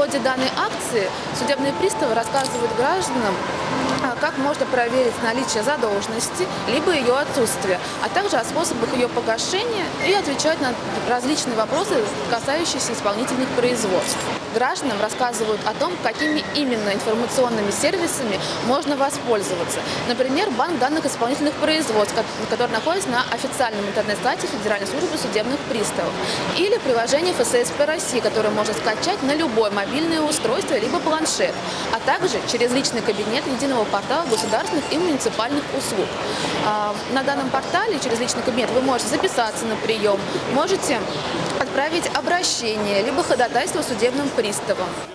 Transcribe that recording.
ходе данной акции судебные приставы рассказывают гражданам, как можно проверить наличие задолженности, либо ее отсутствие, а также о способах ее погашения и отвечают на различные вопросы, касающиеся исполнительных производств. Гражданам рассказывают о том, какими именно информационными сервисами можно воспользоваться. Например, банк данных исполнительных производств, ко- который находится на официальном интернет-сайте Федеральной службы судебных приставов. Или приложение ФССП России, которое можно скачать на любое мобильное устройство либо планшет, а также через личный кабинет единого портала государственных и муниципальных услуг. А, На данном портале через личный кабинет вы можете записаться на прием, можете отправить обращение, либо ходатайство судебным приставам.